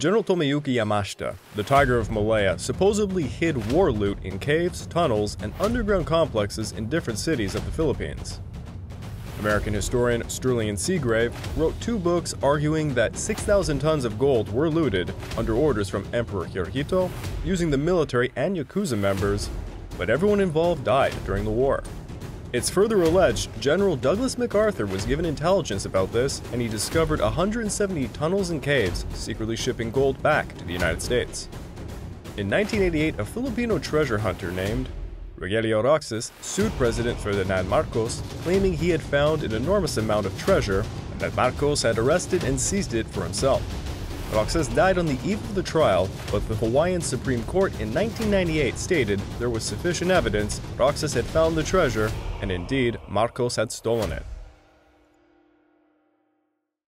General Tomoyuki Yamashita, the Tiger of Malaya, supposedly hid war loot in caves, tunnels, and underground complexes in different cities of the Philippines. American historian Sterling Seagrave wrote two books arguing that 6,000 tons of gold were looted under orders from Emperor Hirohito using the military and Yakuza members, but everyone involved died during the war. It's further alleged General Douglas MacArthur was given intelligence about this and he discovered 170 tunnels and caves secretly shipping gold back to the United States. In 1988, a Filipino treasure hunter named Rogelio Roxas sued President Ferdinand Marcos, claiming he had found an enormous amount of treasure and that Marcos had arrested and seized it for himself. Roxas died on the eve of the trial, but the Hawaiian Supreme Court in 1998 stated there was sufficient evidence Roxas had found the treasure, and indeed, Marcos had stolen it.